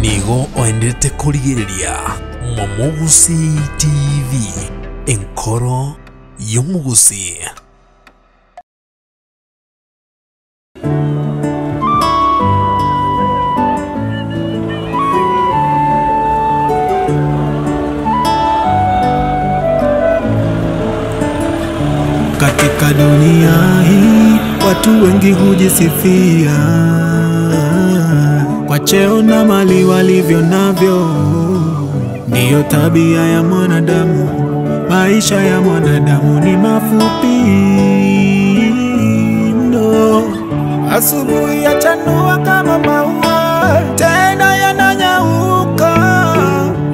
nigo oendete kurigiriria momugusi tv enkoro y'omugusi Katika dunia hii watu wengi hujisifia kwa cheo na mali walivyo navyo, ndiyo tabia ya mwanadamu. Maisha ya mwanadamu ni mafupi mno. Asubuhi yachanua kama maua, tena yananyauka.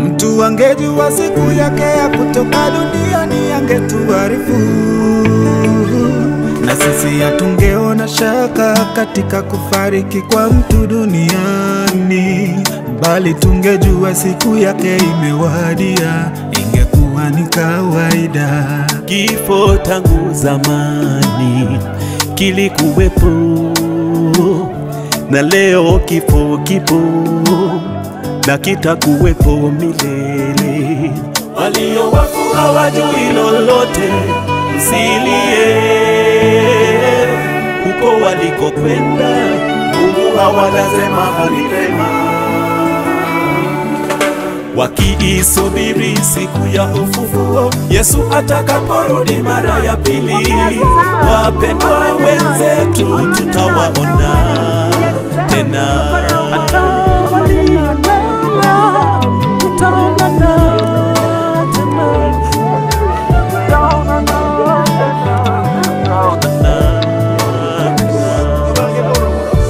Mtu angejua siku yake ya kutoka duniani angetuarifu, na sisi hatungeona shaka katika kufariki kwa mtu duniani, bali tungejua siku yake imewadia, ingekuwa ni kawaida. Kifo tangu zamani kilikuwepo, na leo kifo kipo na kitakuwepo milele. Walio wafu hawajui lolote, msilie huko walikokwenda. Mungu hawanasema halipema wakiisubiri siku ya ufufuo, Yesu atakaporudi mara ya pili. Wapendwa wenzetu, tutawaona tena.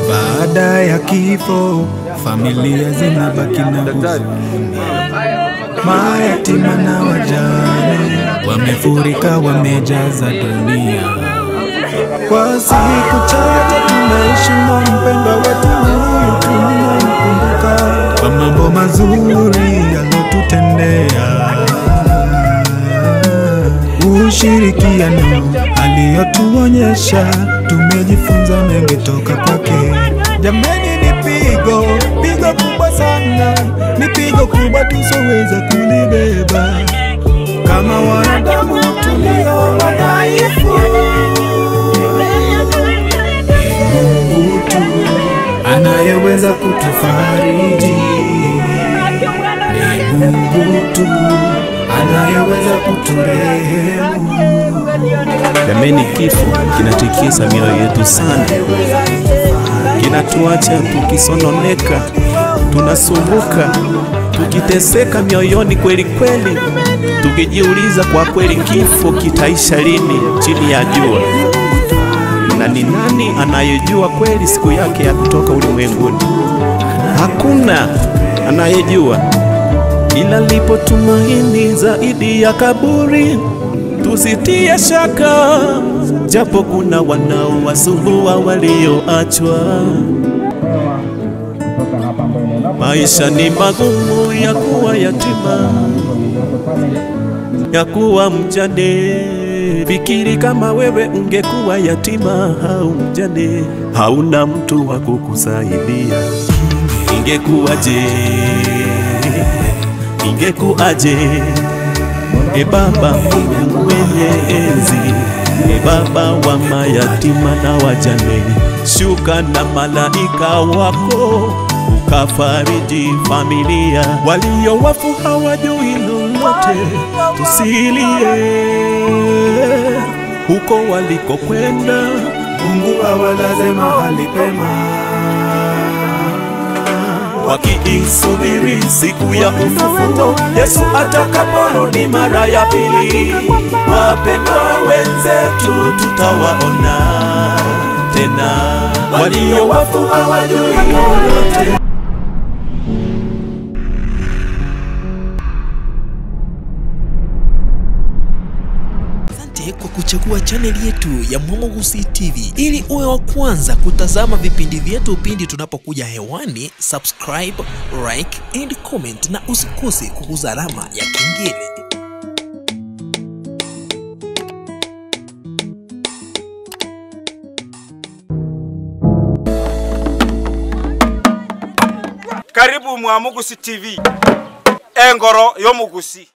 Baada ya kifo, familia zinabaki na huzuni, mayatima na wajane wamefurika, wamejaza dunia. Kwa siku chache tunaishi na mpendwa wetu huyu tunamkumbuka kwa mambo mazuri yalotutendea, ushirikiano aliyotuonyesha, tumejifunza mengi toka kwake. Jamani, ni pigo pigo kubwa pigo kubwa tusoweza kulibeba kama wanadamu tulio wadhaifu. Mungu tu anayeweza kutufariji, Mungu tu anayeweza kuturehemu. Jameni, kifo kinatikisa mioyo yetu sana, kinatuacha tukisononeka, tunasumbuka, tukiteseka mioyoni kweli kweli, tukijiuliza kwa kweli kifo kitaisha lini chini ya jua, na ni nani anayejua kweli siku yake ya kutoka ulimwenguni? Hakuna anayejua, ila lipo tumaini zaidi ya kaburi. Tusitie shaka, japo kuna wanaowasumbua walioachwa. Maisha ni magumu ya kuwa yatima, ya kuwa mjane. Fikiri kama wewe ungekuwa yatima au mjane, hauna mtu wa kukusaidia, ingekuwaje? Ingekuwaje? E Baba Mungu mwenye enzi, e Baba wa mayatima na wajane, shuka na malaika wako ukafariji familia. Walio wafu hawajui lolote, tusilie huko walikokwenda. Mungu awalaze mahali pema. wakiisubiri siku ya ufufuo, Yesu atakaporudi mara ya pili. Wapendwa wenzetu, tutawaona tena, walio wafu hawajui lolote. Kwa kuchagua chaneli yetu ya Mwamogusi TV ili uwe wa kwanza kutazama vipindi vyetu pindi tunapokuja hewani. Subscribe, like and comment, na usikose kuguza alama ya kengele. karibu mwamugusi tv engoro y'omugusi